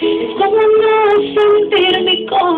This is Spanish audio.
¿Cómo no sentir mi corazón?